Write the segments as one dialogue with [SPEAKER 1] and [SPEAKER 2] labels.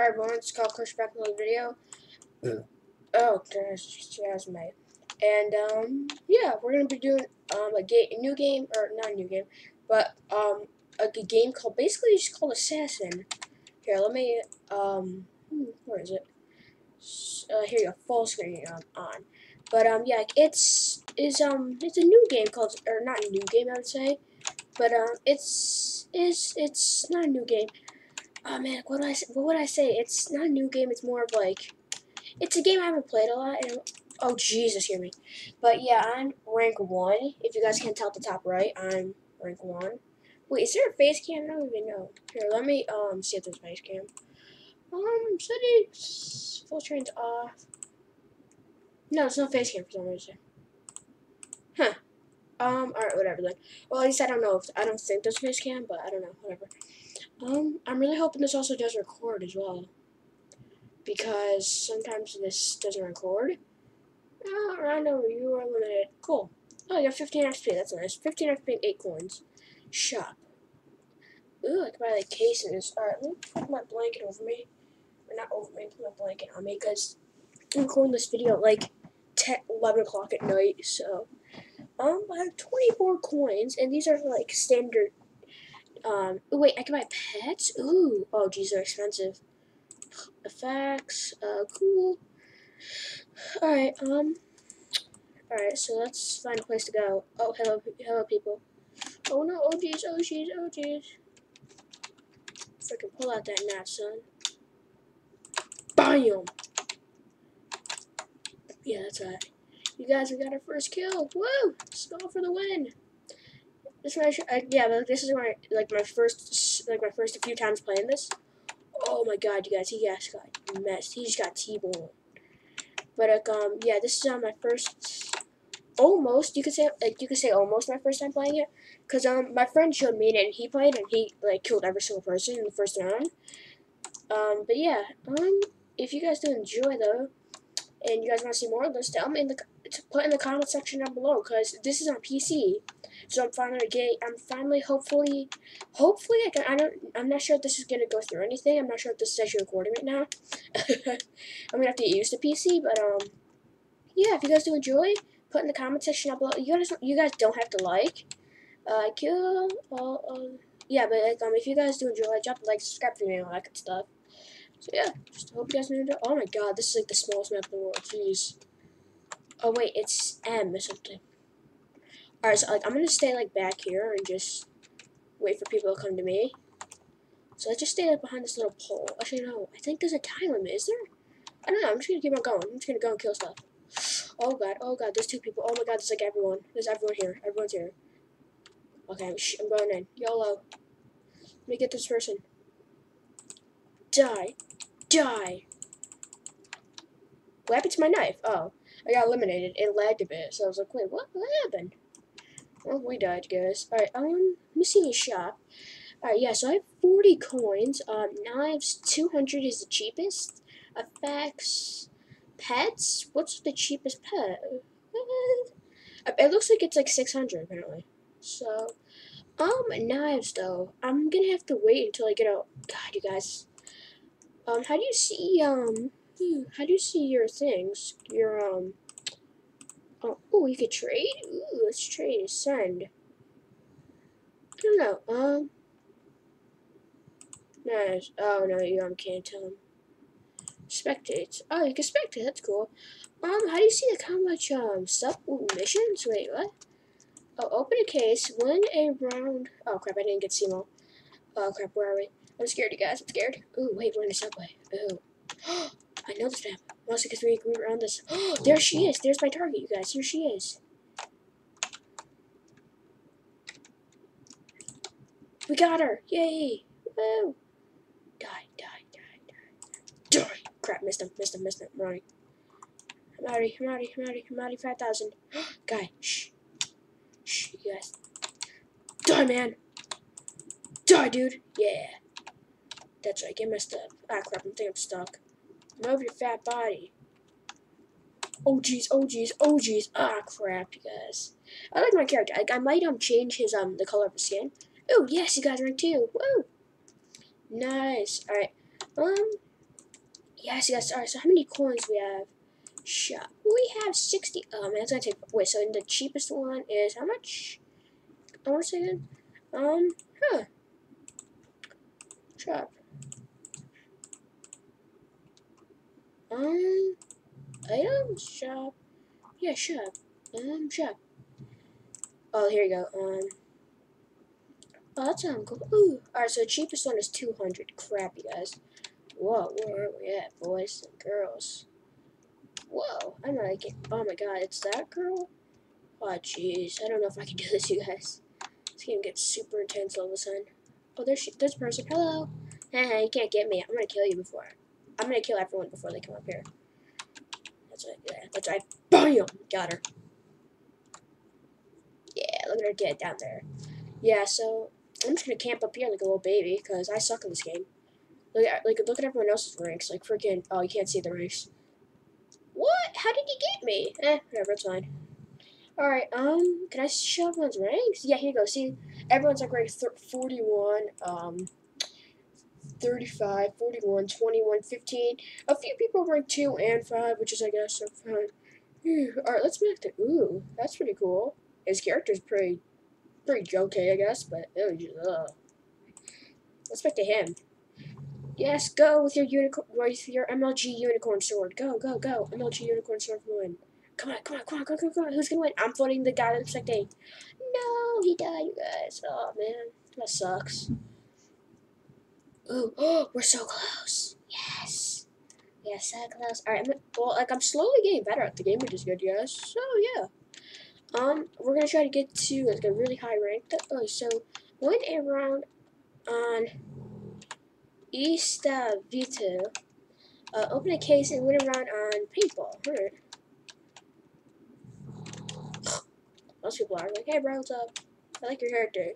[SPEAKER 1] Alright, everyone, it's called Crush Back Another Video. Oh, gosh, Jasmine. And, um, yeah, we're gonna be doing, um, a, ga- a new game, or not a new game, but, um, a game called, basically just called Assassin. Here, let me, um, hmm, where is it? Uh, here you go, full screen um, on. But, um, yeah, it's, is, um, it's a new game called, or not a new game, I would say, but, um, it's, is, it's not a new game. Oh man, what do I what would I say? It's not a new game. It's more of like it's a game I haven't played a lot. And oh Jesus, hear me. But yeah, I'm rank one. If you guys can't tell at the top right, I'm rank one. Wait, is there a face cam? I don't even know. Here, let me um see if there's a face cam. Um, settings, full screen's off. No, it's no face cam for some reason. Huh. Um, alright, whatever then. Well, at least I don't know if I don't think there's face cam, but I don't know. Whatever. Um, I'm really hoping this also does record as well. Because sometimes this doesn't record. Oh, random, you are limited. Cool. Oh, you got 15 XP. That's nice. 15 XP and 8 coins. Shop. Ooh, I can buy like cases. Alright, let me put my blanket over me. Or not over me, put my blanket on me because I'm recording this video at like 10, 11 o'clock at night. So, um, I have 24 coins, and these are like standard um, ooh, wait, I can buy pets? Ooh, oh, geez, they're expensive. Effects, uh, cool. Alright, um, alright, so let's find a place to go. Oh, hello, hello, people. Oh, no, oh, geez, oh, geez, oh, geez. Freaking pull out that knife, son. BAM! Yeah, that's right. You guys, we got our first kill. Woo! Go for the win. This is my, yeah, but this is my like my first like my first few times playing this. Oh my god, you guys, he just got messed. He just got T-boned. But like um yeah, this is on my first almost you could say like you could say almost my first time playing it because um my friend showed me it and he played and he like killed every single person in the first round. Um, but yeah, um if you guys do enjoy though, and you guys want to see more of this, tell me in the put in the comment section down below because this is on PC. So I'm finally getting, I'm finally, hopefully, hopefully I can, I don't, I'm not sure if this is going to go through anything. I'm not sure if this is actually recording right now. I'm going to have to get used to PC, but, um, yeah, if you guys do enjoy, put in the comment section down below. You guys, you guys don't have to like, uh, kill, uh, yeah, but, like, um, if you guys do enjoy, drop a like, subscribe for me, and all that good stuff. So, yeah, just hope you guys enjoy. Oh my god, this is, like, the smallest map in the world, jeez. Oh, wait, it's M or something. Alright, so like I'm gonna stay like back here and just wait for people to come to me. So let's just stay like behind this little pole. Actually no, I think there's a time limit, is there? I don't know, I'm just gonna keep on going. I'm just gonna go and kill stuff. Oh god, oh god, there's two people. Oh my god, there's like everyone. There's everyone here. Everyone's here. Okay, I'm, I'm going in. YOLO. Let me get this person. Die. Die. What happened to my knife? Oh, I got eliminated. It lagged a bit, so I was like, wait, what, what happened? Oh, we died, guys. Alright, me see his shop. Alright, yeah, so I have 40 coins. Um, knives, 200 is the cheapest. Effects, pets, what's the cheapest pet? It looks like it's like 600, apparently. So, um, knives, though. I'm gonna have to wait until I get out. God, you guys. Um, how do you see, um, how do you see your things? Your, um, Oh, oh, we could trade? Ooh, let's trade. Send. I don't know. Um. Nice. Oh, no, you um, can't tell him. Spectate. Oh, you can spectate. That's cool. Um, how do you see like how much um stuff? Ooh, missions? Wait, what? Oh, open a case. Win a round. Oh crap! I didn't get Simo. Oh crap! Where are we? I'm scared, you guys. I'm scared. Ooh, wait, we're in a subway. Ooh. I know this map. Mostly because we grew around this. there she is. There's my target, you guys. Here she is. We got her. Yay. Woo. Die, die, die, die. Die. Crap, missed him, missed him, missed him. I'm running. I'm outie, I'm outie, I'm outie, I'm outie, 5,000. Guy, shh. Shh, you guys. Die, man. Die, dude. Yeah. That's right, get messed up. Ah, crap, I think I'm stuck. Move your fat body. Oh jeez, oh jeez, oh jeez. Ah crap, you guys. I like my character. I, I might um change his um the color of his skin. Oh yes, you guys rank two. Woo. Nice. Alright. Um Yes, yes. Alright, so how many coins we have? Shop. We have 60. Oh, man, it's gonna take. Wait, so the cheapest one is how much? I want to say. Um, huh. Shop. Um, item Shop. Yeah, shop. Um, shop. Oh, here you go. Um, oh, that sounds cool. Ooh. Alright, so the cheapest one is 200. Crap, you guys. Whoa, where are we at, boys and girls? Whoa, I'm like it. Oh my god, it's that girl? Oh, jeez. I don't know if I can do this, you guys. This game gets super intense all of a sudden. Oh, there's, there's a person. Hello. Hey, you can't get me. I'm gonna kill you before. I'm gonna kill everyone before they come up here. That's right. Yeah, that's right. Bam! Got her. Yeah, look at her get down there. Yeah, so I'm just gonna camp up here like a little baby because I suck in this game. Look at like look at everyone else's ranks. Like freaking oh you can't see the ranks. What? How did you get me? Eh, whatever, it's fine. Alright, um, can I show everyone's ranks? Yeah, here you go. See, everyone's like rank 41, um, 35, 41, 21, 15. A few people rank 2 and 5, which is, I guess, so fine. Alright, let's back to, ooh, that's pretty cool. His character's pretty, pretty okay, I guess, but, ugh. Let's back to him. Yes, go with your unicorn, with your MLG unicorn sword. Go, go, go. MLG unicorn sword win. Come on, come on, come on, come on, come on. Who's gonna win? I'm voting the guy that's spectating. No, he died, you guys. Oh man, that sucks. Ooh, oh, we're so close. Yes. Yeah, so close. Alright, well, like, I'm slowly getting better at the game, which is good, guys. So, yeah. Um, we're gonna try to get to, like, a really high rank. Oh, so, win around round on Ista Vito. Uh, open a case and win around on paintball. Alright. Most people are like, hey bro, what's up? I like your character.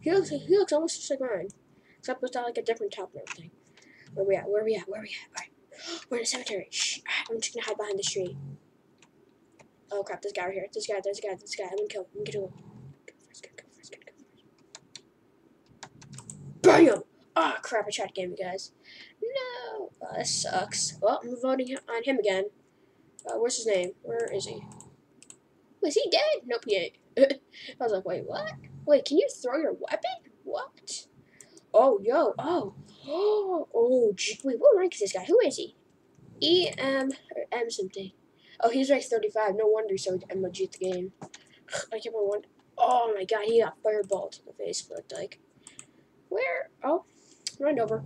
[SPEAKER 1] He looks he looks almost just like mine. Except with like a different top and everything. Where we at? Where we at? Where we at? Alright. We're in a cemetery. Shh. I'm just gonna hide behind the tree. Oh crap, this guy right here. This guy, this guy, this guy. I'm gonna kill him. I'm gonna kill him. Go first, go, go first, go, first. BAM! Ah, oh, crap, I tried to get him, guys. No! Oh, that sucks. Well, I'm voting on him again. Uh, where's his name? Where is he? Was he dead? Nope, he ain't. I was like, wait, what? Wait, can you throw your weapon? What? Oh, yo, oh. Oh, oh, wait, what rank is this guy? Who is he? E, M, or M something. Oh, he's rank 35. No wonder so MLG the game. I keep on wondering. Oh my god, he got fireballed in the face, looked like. Where? Oh, run over.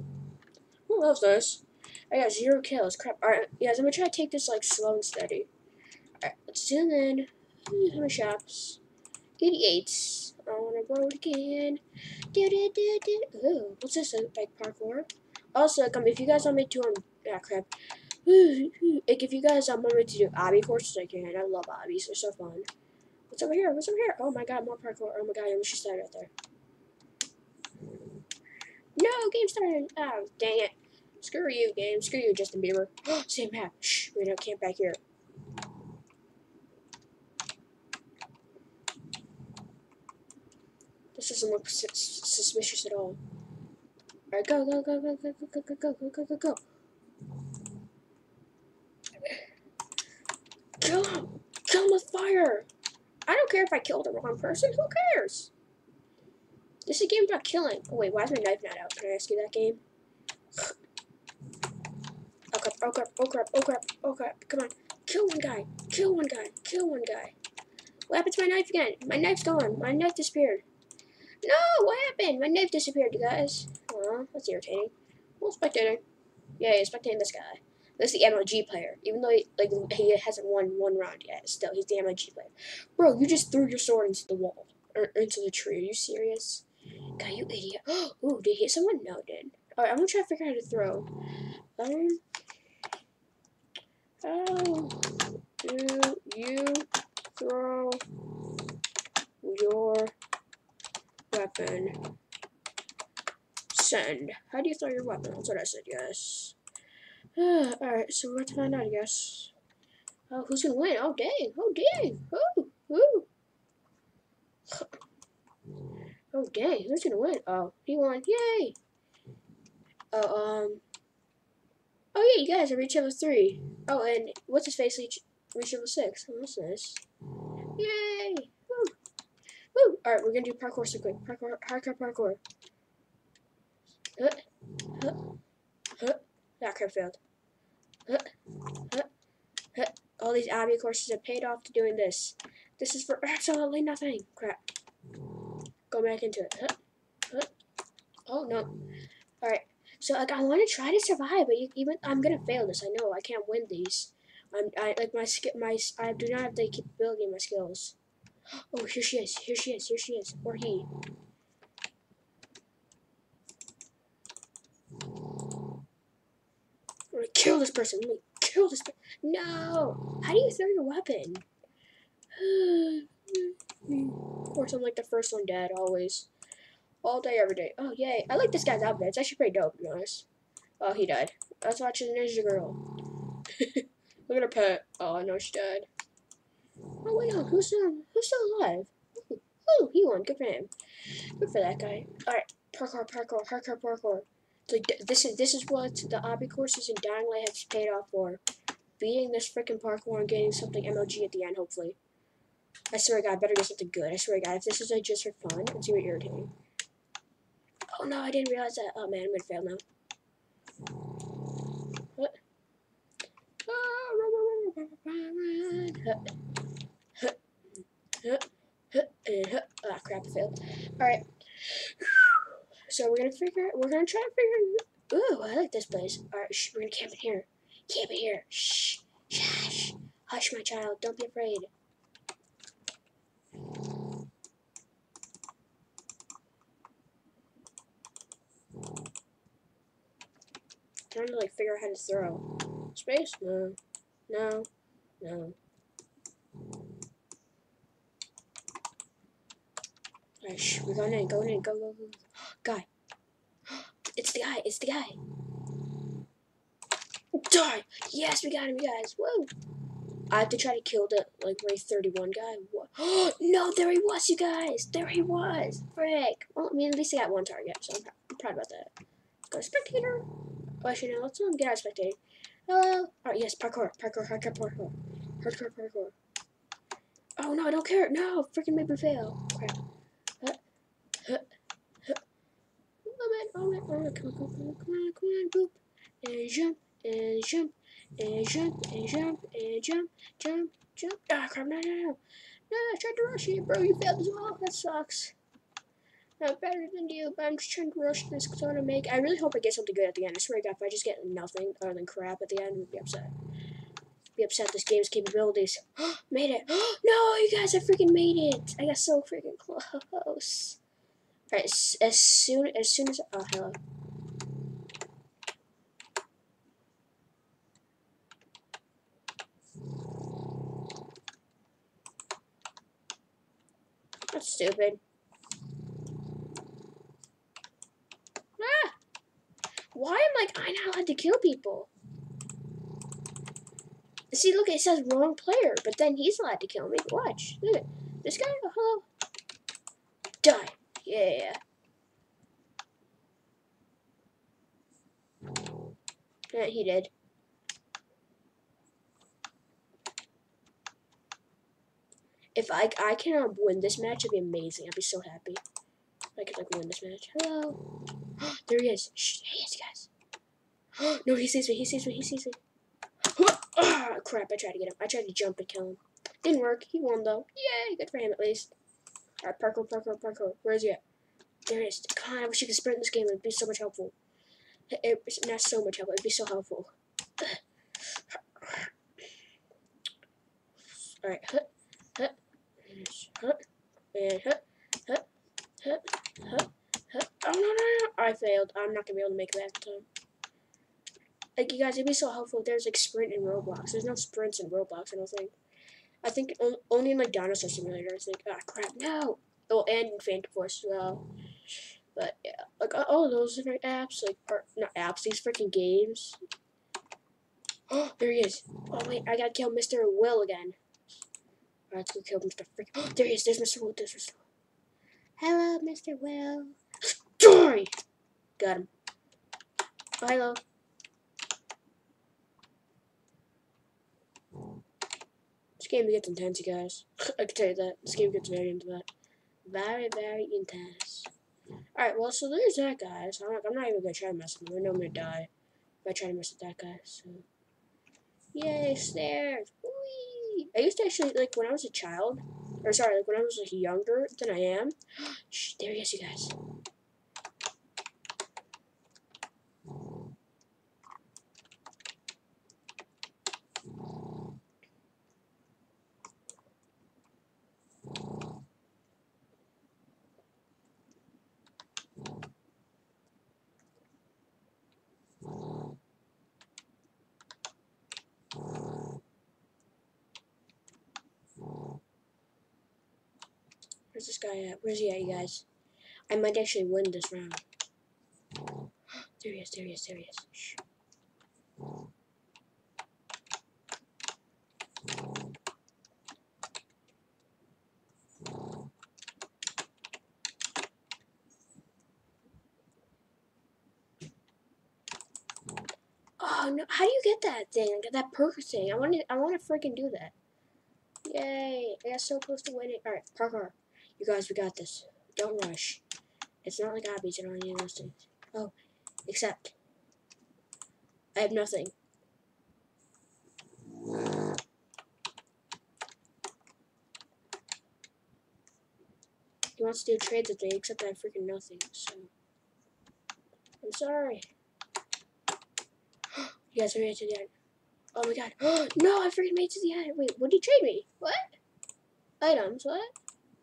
[SPEAKER 1] That was nice. I got zero kills. Crap. Alright, guys, I'm gonna try to take this like slow and steady. Alright, let's zoom in. How many shops? 88. I wanna road again. Do, do, do, do. Ooh, what's this? Like parkour? Also, come if you guys want me to um, yeah, crap. Like if you guys um, want me to do obby courses, I can. I love obbies. They're so fun. What's over here? What's over here? Oh my god, more parkour. Oh my god, I wish you started right there. No, game started. Oh, dang it. Screw you, game. Screw you, Justin Bieber. Same map. Shh, we don't camp back here. This doesn't look suspicious at all. Alright, go, go, go, go, go, go, go, go, go, go, go, go. Kill him! Kill him with fire! I don't care if I killed the wrong person. Who cares? This is a game about killing. Oh wait, why is my knife not out? Can I ask you that game? Oh crap, oh crap, oh crap, oh crap, oh crap. Come on. Kill one guy. Kill one guy. Kill one guy. What happened to my knife again? My knife's gone. My knife disappeared. No, what happened? My knife disappeared, you guys. Oh, that's irritating. Well, spectating. Yeah, yeah, spectating this guy. This is the MLG player. Even though he, like he hasn't won one round yet, still he's the MLG player. Bro, you just threw your sword into the wall or into the tree. Are you serious? God, you idiot. Ooh, did he hit someone? No, did. Alright, I'm gonna try to figure out how to throw. Um, how do you throw your weapon. Send. How do you throw your weapon? That's what I said, yes. Alright, so we're about to find out, I guess. Oh, who's gonna win? Oh, dang. Oh, dang. Oh, ooh. Oh, dang. Who's gonna win? Oh, he won. Yay. Oh, um. Oh, Hey, you guys, I reached level 3. Oh, and what's his face reached, reached level 6. Oh, that's nice. Yay! Woo! Alright, we're gonna do parkour so quick. Parkour, parkour, parkour. Huh, huh, huh. That crap failed. All these obby courses have paid off to doing this. This is for absolutely nothing. Crap. Go back into it. Oh, no. Alright. So like I want to try to survive, but you, even I'm gonna fail this. I know I can't win these. I'm I like my skill my I do not have the capability in my skills. Oh, here she is. Here she is. Here she is. Or he. I'm gonna kill this person. Let me kill this person. No! How do you throw your weapon? of course, I'm like the first one dead, always. All day, every day. Oh, yay. I like this guy's outfit. It's actually pretty dope, to be honest. Oh, he died. Let's watch Ninja Girl. Look at her pet. Oh, no, she died. Oh, wait, no. Who's still, who's still alive? Oh, he won. Good for him. Good for that guy. Alright. Parkour, parkour, parkour, parkour. Like, this is this is what the obby courses in Dying Light have paid off for. Beating this freaking parkour and getting something MLG at the end, hopefully. I swear to God, I better get something good. I swear to God, if this is like just for fun, it's gonna irritating. Oh no, I didn't realize that. Oh man, I'm gonna fail now. What? Ah, Ah, crap, I failed. Alright. So we're gonna figure we're gonna try to figure Ooh, I like this place. Alright, we're gonna camp in here. Camp in here. Shh. Shh. Hush, my child. Don't be afraid. Trying to like figure out how to throw. Space? No. No. No. Alright, shh, we're going in, going in, go, go, go. Guy. It's the guy, it's the guy. Die! Yes, we got him, guys. Whoa! I have to try to kill the, like, Ray 31 guy. What? no, there he was, you guys! There he was! Frick! Well, I mean, at least I got one target, so I'm, I'm proud about that. Go spectator! Oh, actually, no, let's um, get out spectator. Hello? Alright, yes, parkour, parkour, parkour, parkour. Hardcore parkour. Oh, no, I don't care. No, freaking make me fail. Crap. Oh, man, come on, come on, come on, come on, come on, boop. And jump, and jump, and jump, and jump, and jump, jump, jump. Ah, crap, no, no, no. No, I tried to rush you, bro. You failed as well. That sucks. Not better than you, but I'm just trying to rush this so to make. I really hope I get something good at the end. I swear to God, if I just get nothing other than crap at the end, I'd be upset. Be upset this game's capabilities. made it. no, you guys, I freaking made it. I got so freaking close. Alright, as soon as soon as oh hello. That's stupid. Ah! Why am like I now had to kill people? See, look, it says wrong player, but then he's allowed to kill me. Watch, look at this guy. Oh, hello. Die. Yeah. Yeah, he did. If I I can um, win this match, it'd be amazing. I'd be so happy. I could like win this match. Hello. there he is. Shh, he is, guys. no, he sees me. He sees me. He sees me. Ah, crap, I tried to get him. I tried to jump and kill him. Didn't work. He won, though. Yay, good for him, at least. Alright, parkour, parkour, parkour. Where is he at? There he is. God, I wish you could sprint in this game. It'd be so much helpful. It's not so much helpful. It'd be so helpful. Alright, and. Oh, no, no, no. I failed. I'm not going to be able to make it that time like you guys, it'd be so helpful if there's like sprint in Roblox. There's no sprints in Roblox. I don't think. I think only in like Dinosaur Simulator. I think. Ah, crap. No. Oh, and in Phantom Force as well. But yeah, like all those different apps, like or not apps, these freaking games. Oh, there he is. Oh wait, I gotta kill Mr. Will again. Alright, let's go kill Mr. Freak. Oh, there he is. There's Mr. Will. There's Mr. Will. Hello, Mr. Will. Story. Got him. Oh, hello. This game gets intense, you guys. I can tell you that. This game gets very that. Very, very intense. Alright, well, so there's that guy. So I'm not, I'm not even gonna try to mess with him. I know I'm gonna die if I try to mess with that guy. So, yay, stairs. Whee! I used to actually, like, when I was a child, or sorry, like, when I was, like, younger than I am. Shh, there he is, you guys. Where's this guy at? Where's he at, you guys? I might actually win this round. He is. Shh. Oh no! How do you get that thing? Get that perk thing? I want to. I want to freaking do that. Yay! I got so close to winning. All right, parkour. You guys, we got this. Don't rush. It's not like obbies or any of those things. Oh, except I have nothing. He wants to do trades with me, except I have freaking nothing. So I'm sorry. you guys made it to the end. Oh my god. no, I freaking made it to the end. Wait, what did he trade me? What? Items, what?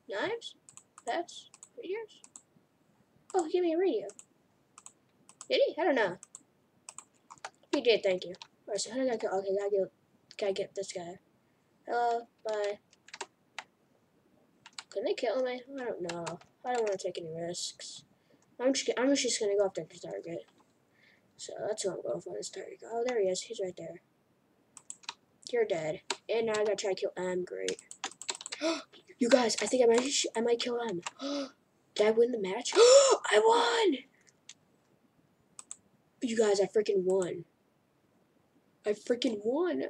[SPEAKER 1] Knives? Pets? Radios? Oh, he gave me a radio. Did he? I don't know. He did, thank you. Alright, so how did I go? Okay, gotta get, gotta get this guy. Hello, bye. Can they kill me? I don't know. I don't want to take any risks. I'm just, I'm just gonna go after the target. So that's who I'm going for, this target. Oh, there he is. He's right there. You're dead. And now I gotta try to kill M. Great. You guys, I think I might I might kill him. Did I win the match? I won! You guys, I freaking won. I freaking won.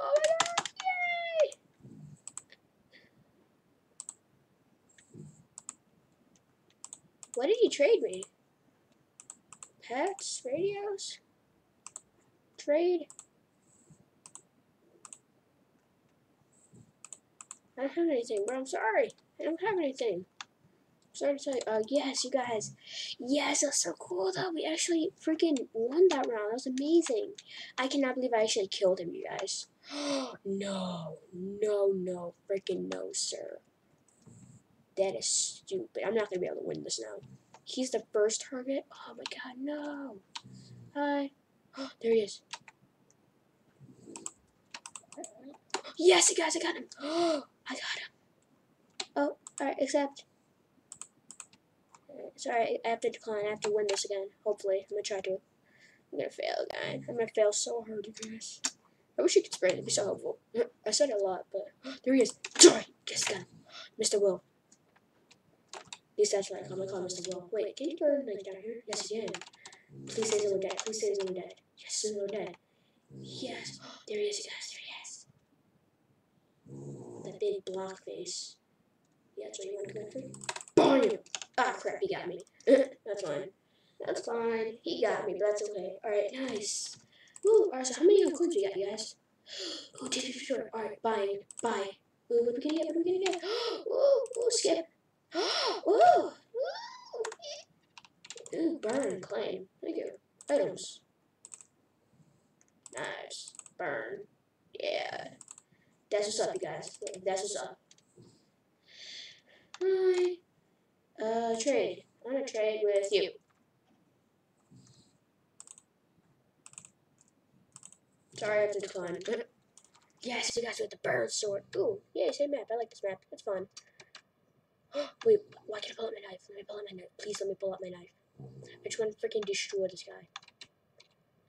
[SPEAKER 1] Oh my god, yay! What did he trade me? Pets? Radios? Trade? I don't have anything, but I'm sorry. I don't have anything. I'm sorry to tell you. Uh, yes, you guys. Yes, that's so cool, though. We actually freaking won that round. That was amazing. I cannot believe I actually killed him, you guys. no. No, no. Freaking no, sir. That is stupid. I'm not going to be able to win this now. He's the first target? Oh, my God, no. Hi. there he is. Yes, you guys, I got him. I got him. Oh, alright, except. Sorry, I have to decline. I have to win this again. Hopefully. I'm gonna try to. I'm gonna fail again. I'm gonna fail so hard, you guys. I wish you could spray it. It'd be so helpful. I said it a lot, but. There he is. Sorry. Guess again. Mr. Will. Least that's right. I'm gonna call Mr. Will. Wait, can you burn like down here? Yes, you can. Please say someone dead. Please say someone dead. Yes, someone dead. Yes. There he is, you guys. Big block face. Yeah, that's what you want to come after? Bam! Ah, crap, he got me. that's fine. That's fine. He got me, but that's okay. Alright, nice. Ooh, alright, so how many coins we got, you guys? Oh, did you sure? Alright, buying. Buy. Ooh, what are we gonna get? What are we gonna get? Ooh, ooh, skip. Ooh, ooh. Ooh, burn, claim. Thank you. Items. Nice. Burn. Yeah. That's what's up, you guys. That's what's up. Hi. Uh, trade. I want to trade with you. Sorry, I have to decline. yes, you guys with the bird sword. Ooh, yeah, same map. I like this map. It's fun. Wait, why can't I pull out my knife? Let me pull out my knife. Please let me pull out my knife. I just want to freaking destroy this guy.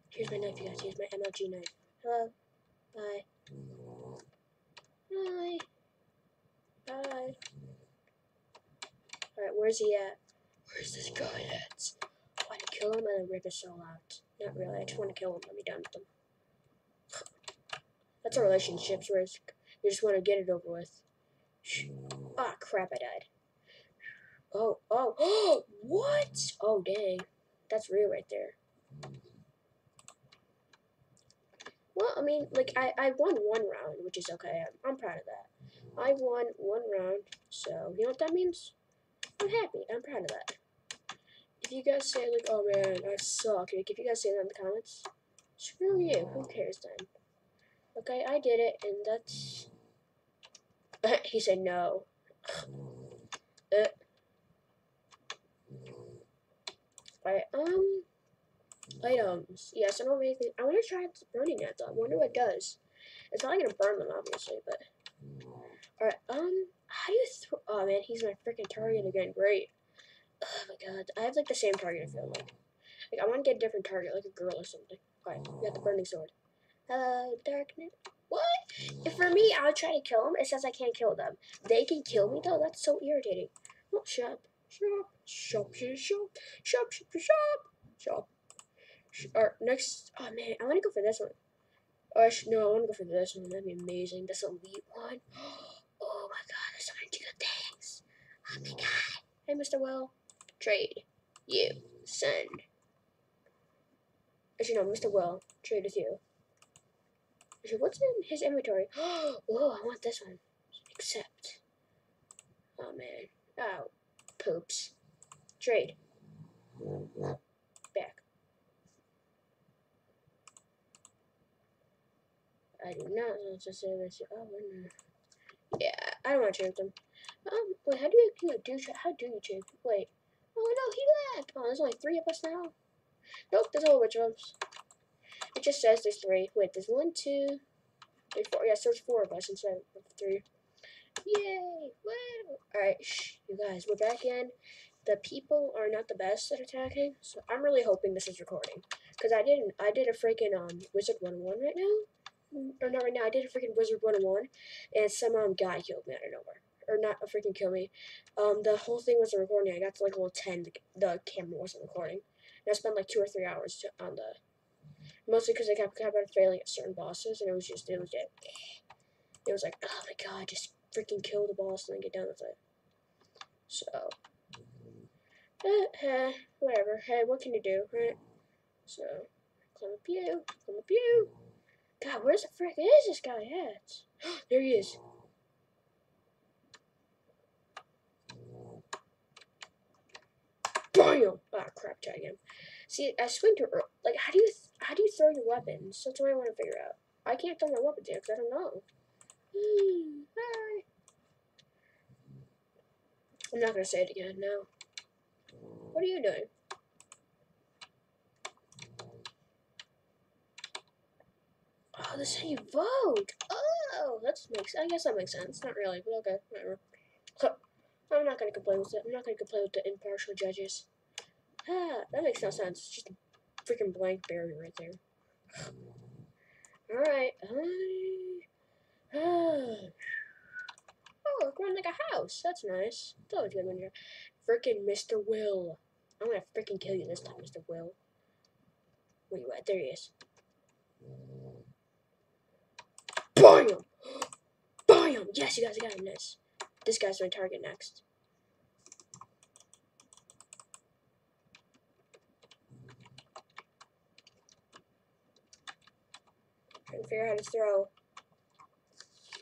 [SPEAKER 1] Here's my knife, you guys. Here's my MLG knife. Hello. Bye. Hi. Hi. Alright, where's he at? Where's this guy at? I want to kill him and then rip his soul out. Not really, I just want to kill him. Let me done with him. That's a relationship's risk. You just want to get it over with. Ah, crap, I died. Oh, Oh, oh, what? Oh, dang. That's real right there. Well, I mean, like, I, I won one round, which is okay. I'm, I'm proud of that. I won one round, so, you know what that means? I'm happy. I'm proud of that. If you guys say, like, oh man, I suck, like, if you guys say that in the comments, screw you. Who cares then? Okay, I did it, and that's... he said no. uh. Alright, um... Items. Yes, I don't have anything. I want to try burning that, though. I wonder what it does. It's not going to burn them, obviously, but... Alright, um... How do you throw... Oh, man, he's my freaking target again. Great. Oh, my God. I have, like, the same target, I feel like. Like, I want to get a different target, like a girl or something. Alright, we got the burning sword. Hello, darkness. What? If for me, I'll try to kill them. It says I can't kill them. They can kill me, though? That's so irritating. Oh, shop. Shop. Shop, shop, shop. Shop, shop, shop. Shop. Or next... Oh, man. I want to go for this one. Oh, I should, no, I want to go for this one. That'd be amazing. This elite one. Oh, my God. So many good things. Oh, my God. Hey, Mr. Will. Trade. You. Send. Actually, no, Mr. Will. Trade with you. Actually, what's in his inventory? Oh, I want this one. Accept. Oh, man. Oh, poops. Trade. Back. I do not want to say this. Oh, no. Yeah, I don't want to change them. Um, wait, how do you, you do, how do you change? Wait. Oh, no, he left. Oh, there's only three of us now. Nope, there's a whole bunch of us. It just says there's three. Wait, there's one, two, three, four. Yes, there's four of us instead of three. Yay! Woo! Alright, shh, you guys, we're back in. The people are not the best at attacking, so I'm really hoping this is recording. Because I didn't, I did a freaking um, Wizard 101 right now. Or not right now, I did a freaking Wizard 101, and some um, guy killed me out of nowhere. Or not a freaking kill me. Um, the whole thing was a recording. I got to like level 10, the, the camera wasn't recording. And I spent like two or three hours to, on the Mostly because I kept, kept on failing at certain bosses, and it was just, it was it. It was like, oh my god, just freaking kill the boss and then get done with it. So, eh, eh, whatever. Hey, what can you do, right? So, climb up you, climb up you. God, where's the frick is this guy at? there he is. Bam! Ah, crap, tag him. See, I swing to like how do you how do you throw your weapons? That's what I want to figure out. I can't throw my weapons yet because I don't know. Hi. I'm not gonna say it again. No. What are you doing? How you vote. Oh, that makes. I guess that makes sense. Not really, but okay, whatever. So, I'm not gonna complain with it. I'm not gonna complain with the impartial judges. Ah, that makes no sense. It's just a freaking blank barrier right there. Alright. oh, look, we're in like a house. That's nice. It's always good when you're freaking Mr. Will. I'm gonna freaking kill you this time, Mr. Will. Where you at? There he is. BAM! BAM! Yes, you guys got him. Nice. This guy's my target next. Trying to figure out how to throw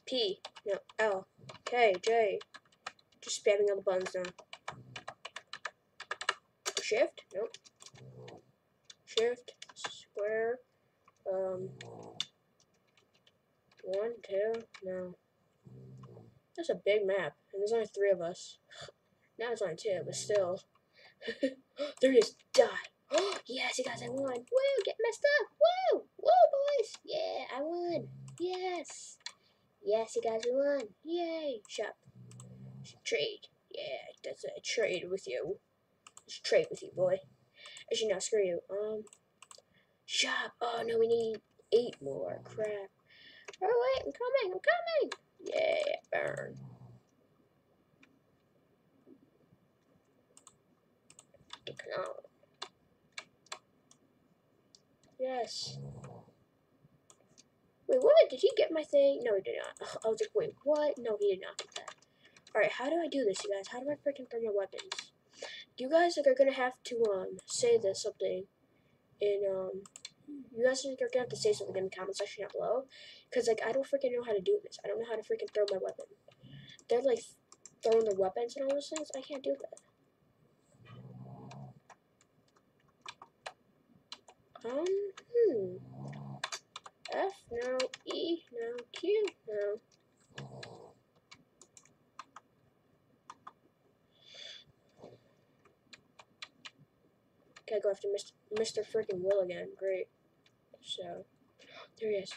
[SPEAKER 1] P, no, L, K, J. Just spamming all the buttons now. Shift, nope. Shift, square, um, one, two, no. That's a big map, and there's only three of us. Now it's only two, but still. there he is, die. Oh, yes, you guys, I won. Woo, get messed up. Woo, woo, boys. Yeah, I won. Yes. Yes, you guys, we won. Yay. Shop. Trade. Yeah, that's a trade with you. Just trade with you, boy. Actually, no, screw you. Um, shop. Oh, no, we need eight more. Crap. Oh, wait, I'm coming. I'm coming. Yeah, burn. On. Yes. Wait, what? Did he get my thing? No, he did not. I was like, wait, what? No, he did not get that. Alright, how do I do this, you guys? How do I freaking throw my weapons? You guys like, are gonna have to um say this something in um you guys are gonna have to say something in the comment section down below. Cause like I don't freaking know how to do this. I don't know how to freaking throw my weapon. They're like throwing their weapons and all those things. I can't do that. Um, hmm. F, no. E, no. Q, no. Okay, go after Mr. Mr. Freaking Will again. Great. So, there he is.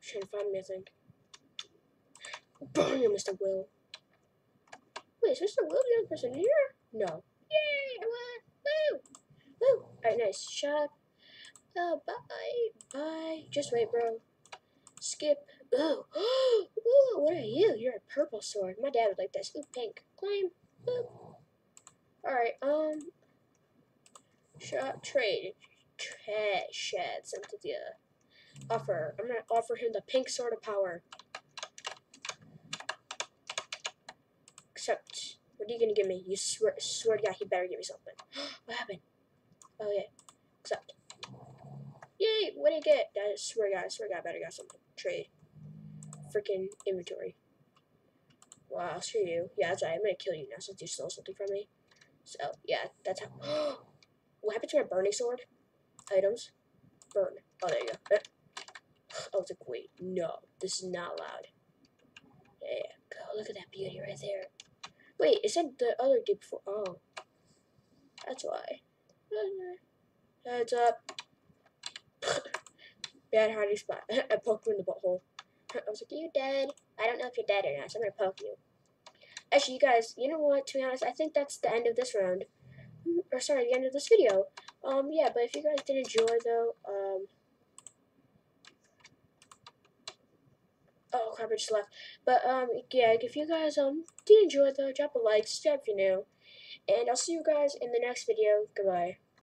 [SPEAKER 1] Trying to find me, I think. Burn you, Mr. Will. Wait, is Mr. Will the only person here? No. Yay! Woo! Woo! Alright, nice. Shop. Oh, bye. Bye. Just wait, bro. Skip. Oh. Ooh, what are you? You're a purple sword. My dad would like this. Ooh, pink. Claim. Boop. Alright, um. Shop. Trade. Trash. Shad. Sent to the offer. I'm gonna offer him the pink sword of power. Except, what are you gonna give me? You swear, swear to God, he better give me something. what happened? Oh yeah. Accept. Yay! What did he get? I swear to God, I swear to God, I better got something. Trade. Freaking inventory. Wow, screw you. Yeah, that's right. I'm gonna kill you now since you stole something from me. So, yeah, that's how. what happened to my burning sword? Items. Burn. Oh, there you go. I was like, wait, no, this is not allowed. Yeah, go. Oh, look at that beauty right there. Wait, is that the other dude before. Oh. That's why. Heads up. Bad hiding spot. I poked you in the butthole. I was like, are you dead? I don't know if you're dead or not, so I'm gonna poke you. Actually, you guys, you know what? To be honest, I think that's the end of this round. Or sorry, the end of this video. Um, yeah, but if you guys did enjoy though, um, oh crap, I just left. But um, yeah, if you guys um did enjoy though, drop a like, subscribe if you're new, and I'll see you guys in the next video. Goodbye.